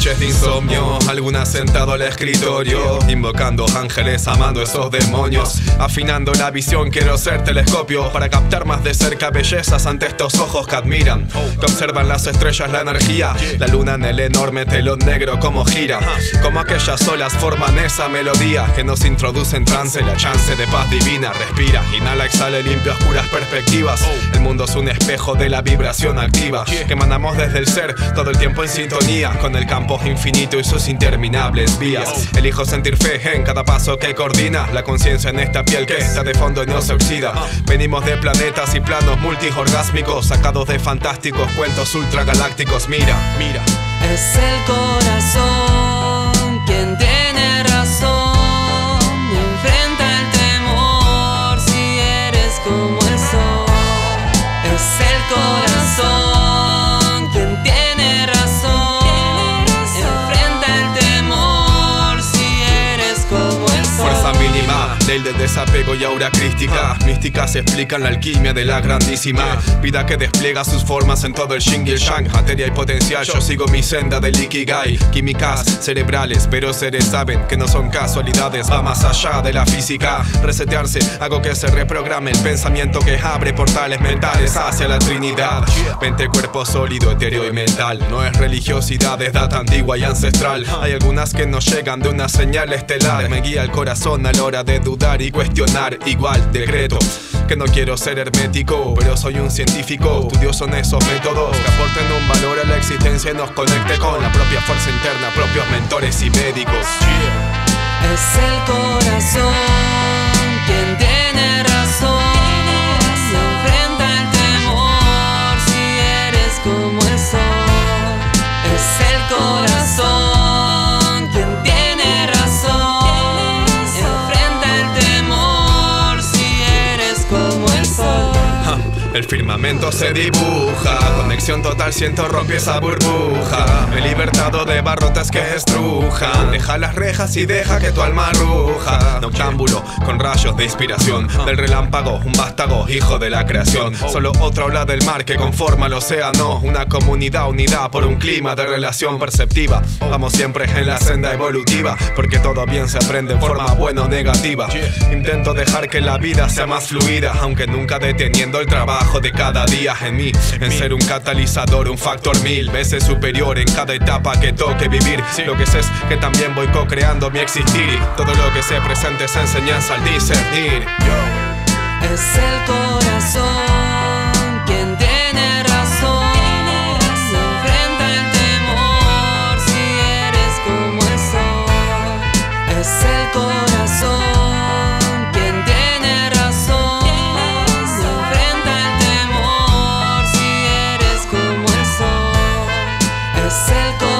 de insomnio, algunas sentado al escritorio, invocando ángeles, amando esos demonios, afinando la visión, quiero ser telescopio para captar más de cerca bellezas ante estos ojos que admiran, que observan las estrellas, la energía, la luna en el enorme telón negro como gira, como aquellas olas forman esa melodía que nos introduce en trance, la chance de paz divina, respira, inhala, exhala, limpia oscuras perspectivas, el mundo es un espejo de la vibración activa que mandamos desde el ser todo el tiempo en sintonía con el campo infinito y sus interminables vías. Elijo sentir fe en cada paso que coordina la conciencia en esta piel que está de fondo y no se oxida. Venimos de planetas y planos multiorgásmicos sacados de fantásticos cuentos ultragalácticos. Mira, mira. Es el corazón mínima, ley de desapego y aura crística. Místicas explican la alquimia de la grandísima vida que despliega sus formas en todo el Shin y el Shang. Materia y potencial, yo sigo mi senda del Ikigai. Químicas cerebrales, pero seres saben que no son casualidades, va más allá de la física. Resetearse, hago que se reprograme el pensamiento que abre portales mentales hacia la Trinidad. Mente, cuerpo sólido, etéreo y mental. No es religiosidad, es data antigua y ancestral. Hay algunas que nos llegan de una señal estelar. Me guía el corazón a la hora de dudar y cuestionar. Igual decreto que no quiero ser hermético, pero soy un científico. Estudioso en esos métodos que aporten un valor a la existencia y nos conecte con la propia fuerza interna, propios mentores y médicos. Es el corazón El firmamento se dibuja, conexión total, siento rompe esa burbuja. Me he libertado de barrotes que estrujan. Deja las rejas y deja que tu alma ruja. Noctámbulo, con rayos de inspiración. Del relámpago, un vástago, hijo de la creación. Solo otra ola del mar que conforma el océano. Una comunidad unida por un clima de relación perceptiva. Vamos siempre en la senda evolutiva, porque todo bien se aprende en forma buena o negativa. Intento dejar que la vida sea más fluida, aunque nunca deteniendo el trabajo de cada día en mí. En ser un catalizador, un factor mil veces superior en cada etapa que toque vivir. Lo que sé es que también voy co-creando mi existir. Y todo lo que sé presente es enseñanza al discernir. Es el corazón. es el corazón.